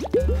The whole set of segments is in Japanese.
you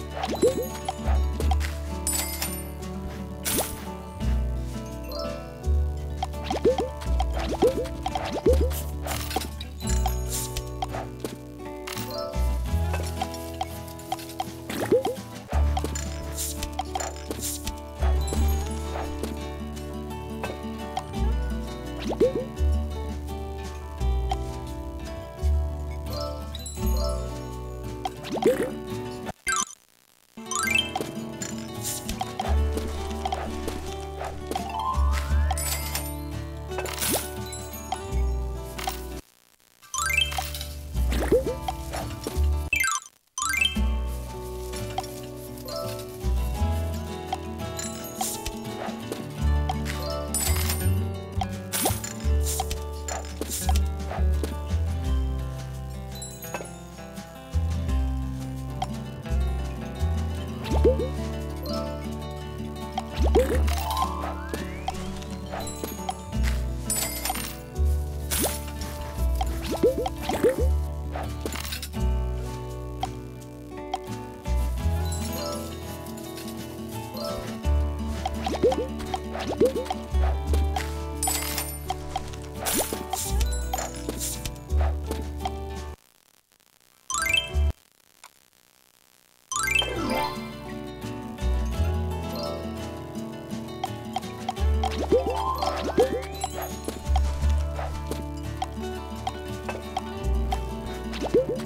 you